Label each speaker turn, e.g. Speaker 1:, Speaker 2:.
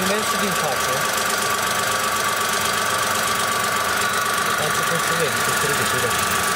Speaker 1: imenso de impacto. Está-se a vento, com a